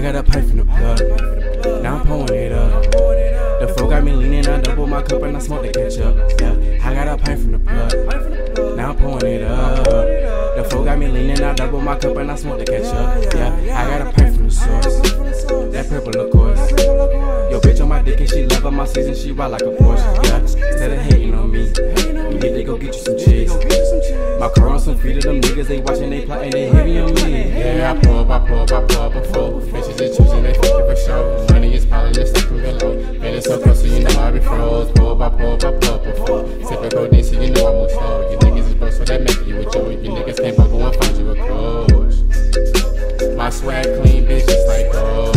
I got a pipe from the plug. Now I'm pouring it up. The flow got me leaning, I double my cup and I smoke the ketchup. Yeah, I got a pipe from the plug. Now I'm pouring it up. The flow got me leaning, I double my cup and I smoke the ketchup. Yeah, I got a pipe from the source. That purple, of course. Yo, bitch on my dick and she love on my season, she ride like a Porsche. Yeah, instead of hating on me, you need to go get you some cheese. My car on some feet of them niggas, they watching, they plotting, they heavy on me. Yeah, I pull up, I pull up, I pull up before. Bitches are choosing, they fucking for show. Money is piling, they stuck below. Man, it's so close, so you know I be froze. Pull up, I pull up, I pull up before. Sipping codeine, so you know I move slow. You niggas is broke, so that make you a joke. You niggas can't go and find you a coach. My swag clean, bitch, just like gold.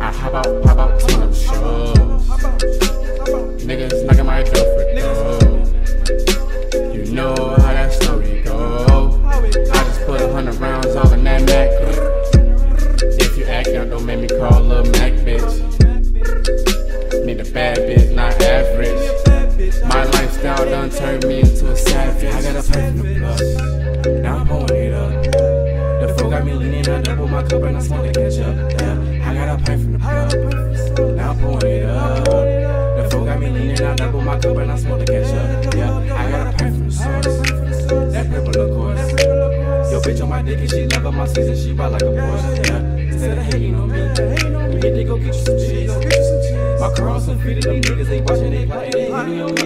I hop out, pop out, I got a pipe from the plug. Now I'm pouring it up. The flow got me leaning, I double my cup and I smoke the ketchup. Yeah, I got a pipe from the plug. Now I'm pouring it up. The flow got me leaning, I double my cup and I smoke the ketchup. Yeah, I got a pipe from the source. That purple, of course. Yo, bitch on my dick and she love on my season, she ride like a Porsche. Yeah, instead of hating on me, need to go get you some cheese. My on some feet of them niggas, they watching, they plotting, they hitting on me.